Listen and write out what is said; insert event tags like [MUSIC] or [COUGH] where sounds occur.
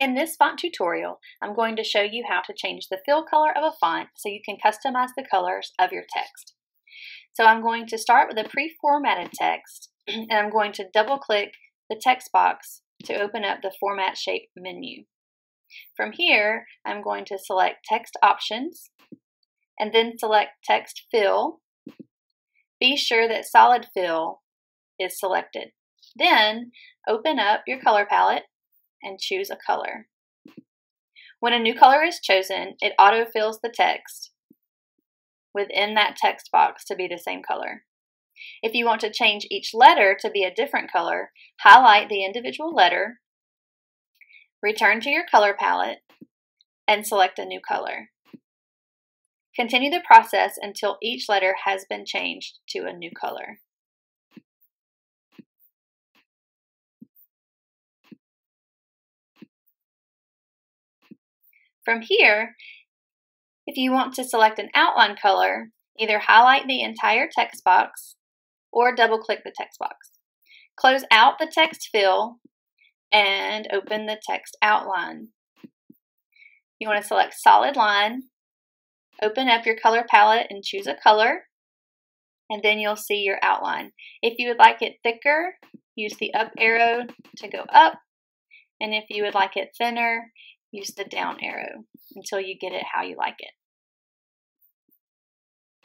In this font tutorial, I'm going to show you how to change the fill color of a font so you can customize the colors of your text. So I'm going to start with a pre-formatted text [CLEARS THROAT] and I'm going to double click the text box to open up the format shape menu. From here, I'm going to select text options and then select text fill. Be sure that solid fill is selected. Then open up your color palette and choose a color. When a new color is chosen, it autofills the text within that text box to be the same color. If you want to change each letter to be a different color, highlight the individual letter, return to your color palette, and select a new color. Continue the process until each letter has been changed to a new color. From here, if you want to select an outline color, either highlight the entire text box or double click the text box. Close out the text fill and open the text outline. You want to select solid line, open up your color palette and choose a color, and then you'll see your outline. If you would like it thicker, use the up arrow to go up, and if you would like it thinner, use the down arrow until you get it how you like it.